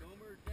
Gomer